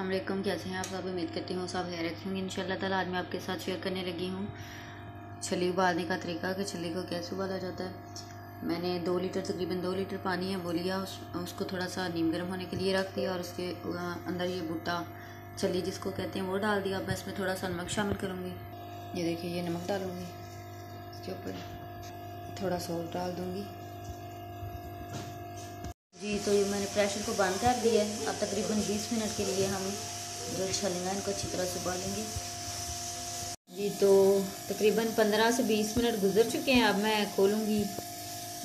अल्लाम कैसे हैं आप सब? उम्मीद करती हूँ सब खैर रखेंगे इन ताला आज मैं आपके साथ शेयर करने लगी हूँ। छली उबालने का तरीका कि छली को कैसे उबाला जाता है। मैंने दो लीटर तकरीबन दो लीटर पानी है वो लिया उस, उसको थोड़ा सा नीम गर्म होने के लिए रख दिया और उसके अंदर ये बूटा छली जिसको कहते हैं वो डाल दिया। अब मैं इसमें थोड़ा सा नमक शामिल करूँगी। ये देखिए ये नमक डालूँगी इसके ऊपर थोड़ा सॉल्ट डाल दूँगी। तो ये मैंने प्रेशर को बंद कर दिया है। अब तकरीबन 20 मिनट के लिए हम जो छलेंगे इनको अच्छी तरह से उबालेंगे जी तो तकरीबन 15 से 20 मिनट गुजर चुके हैं। अब मैं खोलूँगी,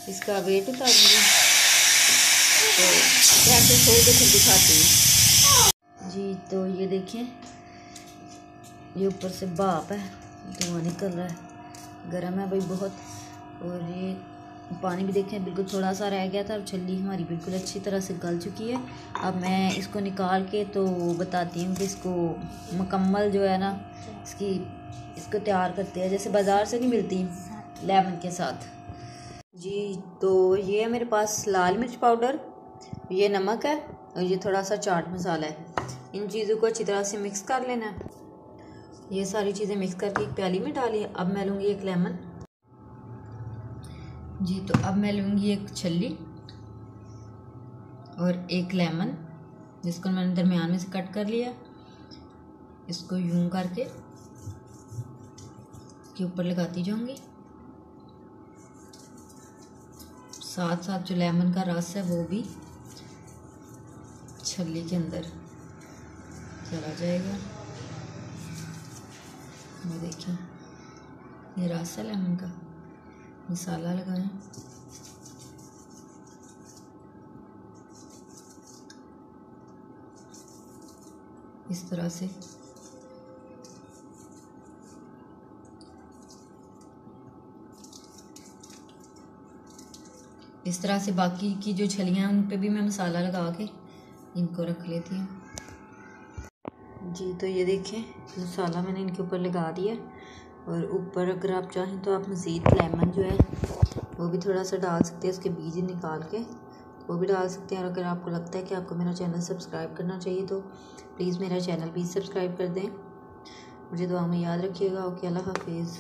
इसका वेट उतारूँगी। तो प्रेशर खोल के फिर दिखाती हूँ। जी तो ये देखिए, ये ऊपर से बाप है, धुआँ निकल रहा है। गर्म है भाई बहुत। और ये पानी भी देखें, बिल्कुल थोड़ा सा रह गया था और छल्ली हमारी बिल्कुल अच्छी तरह से गल चुकी है। अब मैं इसको निकाल के तो बताती हूँ कि इसको मुकम्मल जो है ना, इसकी, इसको तैयार करते हैं। जैसे बाज़ार से नहीं मिलती लेमन के साथ। जी तो ये है मेरे पास लाल मिर्च पाउडर। ये नमक है और ये थोड़ा सा चाट मसाला है। इन चीज़ों को अच्छी तरह से मिक्स कर लेना है। ये सारी चीज़ें मिक्स करके एक प्याली में डाली अब मैं लूँगी एक लेमन। जी तो अब मैं लूँगी एक छल्ली और एक लेमन, जिसको मैंने दरमियान में से कट कर लिया। इसको यूँ करके के ऊपर लगाती जाऊँगी। साथ साथ जो लेमन का रस है, वो भी छल्ली के अंदर चला जाएगा। ये देखिए, ये रस है लेमन का। मसाला लगाएँ। इस तरह से। इस तरह से बाकी की जो छलियाँ हैं, उन पे भी मैं मसाला लगा के इनको रख लेती हूँ। जी तो ये देखें, मसाला मैंने इनके ऊपर लगा दिया। और ऊपर अगर आप चाहें तो आप मज़ीद लेमन जो है, वो भी थोड़ा सा डाल सकते हैं, उसके बीज निकाल के वो भी डाल सकते हैं। और अगर आपको लगता है कि आपको मेरा चैनल सब्सक्राइब करना चाहिए तो प्लीज़ मेरा चैनल भी सब्सक्राइब कर दें। मुझे दुआ में याद रखिएगा। ओके, अल्लाह हाफिज़।